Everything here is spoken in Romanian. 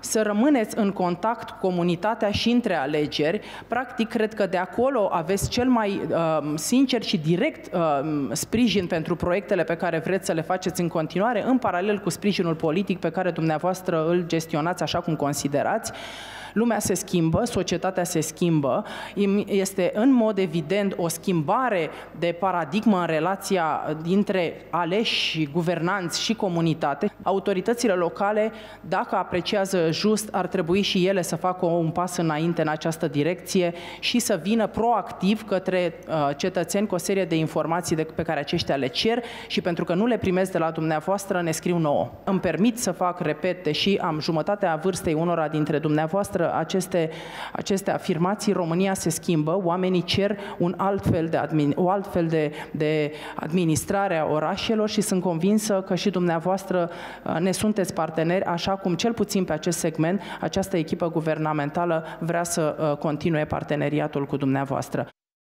să rămâneți în contact cu comunitatea și între alegeri. Practic, cred că de acolo aveți cel mai uh, sincer și direct uh, sprijin pentru proiectele pe care vreți să le faceți în continuare, în paralel cu sprijinul politic pe care dumneavoastră îl gestionați așa cum considerați. Lumea se schimbă, societatea se schimbă, este în mod evident o schimbare de paradigmă în relația dintre aleși, guvernanți și comunitate. Autoritățile locale, dacă apreciază just, ar trebui și ele să facă un pas înainte în această direcție și să vină proactiv către uh, cetățeni cu o serie de informații de, pe care aceștia le cer și pentru că nu le primesc de la dumneavoastră, ne scriu nouă. Îmi permit să fac, repet, deși am jumătatea vârstei unora dintre dumneavoastră, noastră aceste, aceste afirmații, România se schimbă, oamenii cer un alt fel de admin, o alt fel de, de administrare a orașelor și sunt convinsă că și dumneavoastră uh, ne sunteți parteneri, așa cum cel puțin pe acest segment, această echipă guvernamentală vrea să uh, continue parteneriatul cu dumneavoastră.